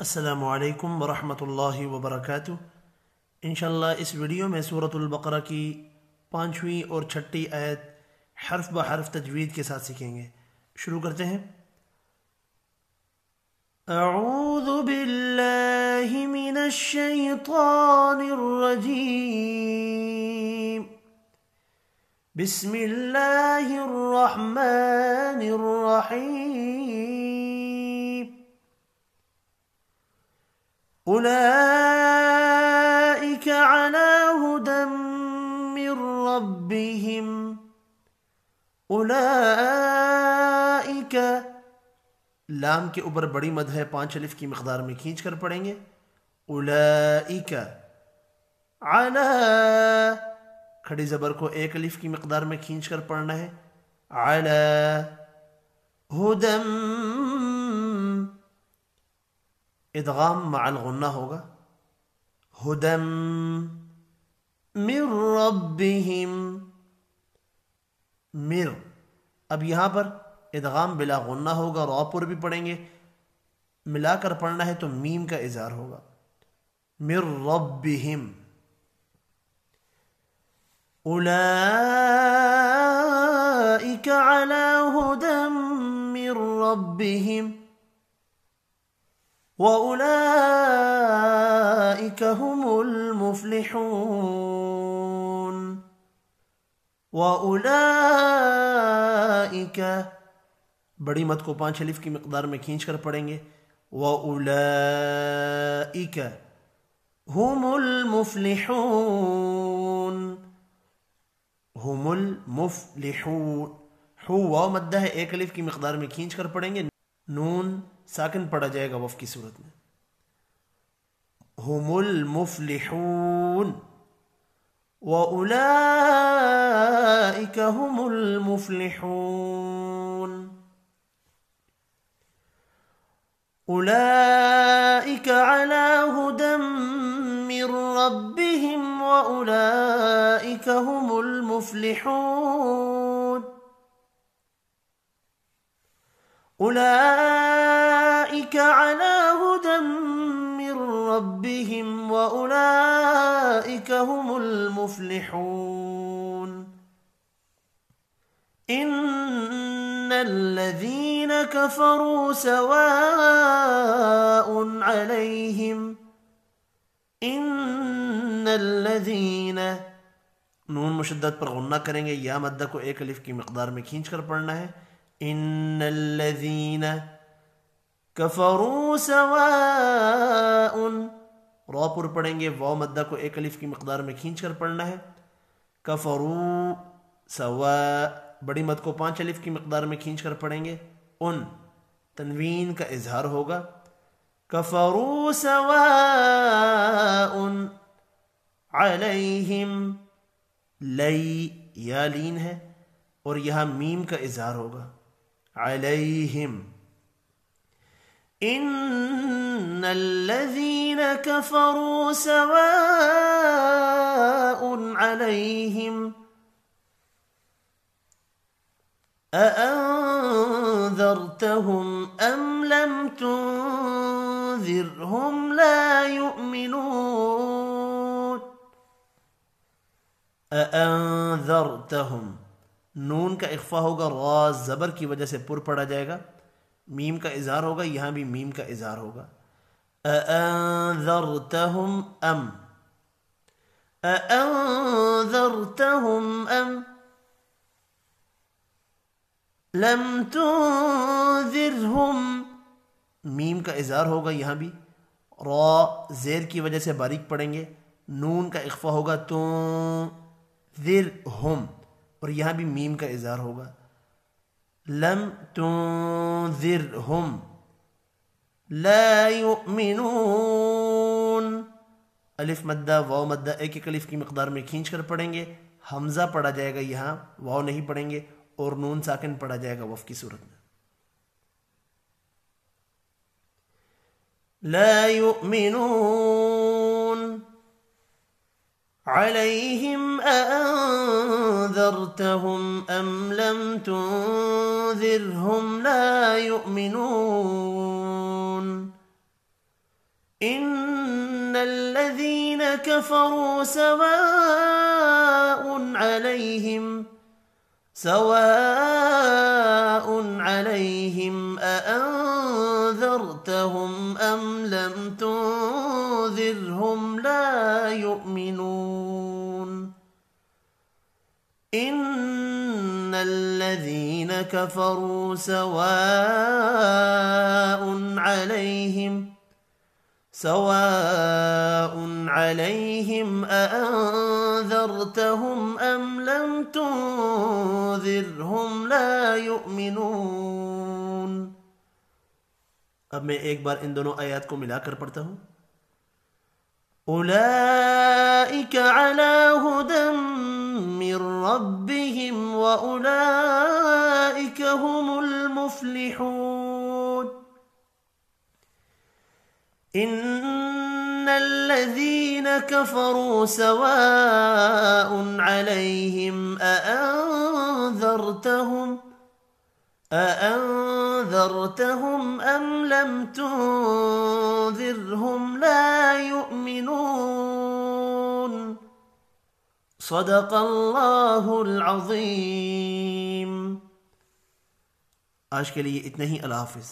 السلام عليكم ورحمة الله وبركاته۔ انشاءاللہ اس ویڈیو میں سورۃ البقرہ کی پانچویں اور چھٹی آیت حرف بحرف تجوید کے ساتھ سیکھیں گے۔ شروع کرتے ہیں۔ أعوذ بالله من الشيطان الرجيم۔ بسم الله الرحمن الرحيم۔ أولئك على هدى من ربهم اولئك لام کے اوپر بڑی مد ہے، پانچ الف کی مقدار میں کھینچ کر پڑھیں گے۔ اولئک على کھڑی زبر کو ایک الف کی مقدار میں کھینچ کر پڑھنا ہے۔ على هدى इदगाम माल गुन्ना होगा हुदम मिर रब्बिहिम मिर अब यहां पर इदगाम बिला गुन्ना होगा रौपुर भी पढ़ेंगे मिलाकर पढ़ना है तो मीम का इजहार होगा मिर रब्बिहिम उलाइक अला हुदम मिर रब्बिहिम وَأُولَئِكَ هُمُ الْمُفْلِحُونَ وَأُولَئِكَ بڑی مت کو پانچ حلیف کی مقدار میں کھینچ کر پڑھیں گے وَأُولَئِكَ هُمُ الْمُفْلِحُونَ هُمُ الْمُفْلِحُونَ حُوَ واو ایک حلیف کی مقدار میں کھینچ کر پڑھیں گے نون साकिन पढ़ा जाएगा वफ की सूरत में हुमुल मुफलिहून व उलाइक हुमुल मुफलिहून उलाइक अला हुदम मिर रब्बिहिम व उलाइक हुमुल मुफलिहून أولئك على هدى من ربهم وأولئك هم المفلحون. إن الذين كفروا سواء عليهم إن الذين نون مشدد پر غنہ کریں گے یا مدہ کو ایک الف کی مقدار میں کھینچ کر پڑھنا ہے إن الذين كفروا سواء را پر پڑھیں گے واؤ مدہ کو ایک الف کی مقدار میں کھینچ کر پڑھنا ہے۔ كفروا سواء بڑی مد کو پانچ الف کی مقدار میں کھینچ کر پڑھیں گے۔ ان۔ تنوین کا اظہار ہوگا۔ کفرو سواء علیہم لئی یا لین ہے۔ اور یہاں میم کا اظہار ہوگا۔ علیہم۔ إن الذين كفروا سواء عليهم أأنذرتهم أم لم تنذرهم لا يؤمنون أأنذرتهم نون کا اخفاء ہوگا راز زبر کی وجہ سے پر پڑا جائے گا؟ میم کا اظہار ہوگا، یہاں بھی میم کا اظہار ہوگا۔ اَأَنذَرْتَهُمْ أَمْ؟ اَأَنذَرْتَهُمْ أَمْ؟ لَمْ تُنذِرْهُمْ؟ میم کا اظہار ہوگا یہاں بھی۔ را، زیر کی وجہ سے باریک پڑھیں گے۔ نون کا اخفا ہوگا تو اور یہاں بھی میم کا اظہار ہوگا۔ لم تنذرهم. لا يؤمنون. الف مدہ واؤ مدہ، ایک ایک الف کی مقدار میں کھینچ کر پڑھیں گے. حمزہ پڑھا جائے گا یہاں واؤ نہیں پڑھیں گے، اور نون ساکن پڑھا جائے گا وف کی صورت میں. لا يؤمنون. عليهم أن أأنذرتهم أم لم تنذرهم لا يؤمنون إن الذين كفروا سواء عليهم سواء عليهم أأنذرتهم أم لم تنذرهم لا يؤمنون إن الذين كفروا سواء عليهم سواء عليهم أأنذرتهم أم لم تنذرهم لا يؤمنون अब मैं एक बार इन दोनों आयत को मिलाकर पढ़ता हूं أولئك على هدى من ربهم وأولئك هم المفلحون. إن الذين كفروا سواء عليهم أأنذرتهم أأنذرتهم أم لم تنذرهم لا يؤمنون صدق الله العظيم आज के लिए इतना ही अल्लाह हाफिज़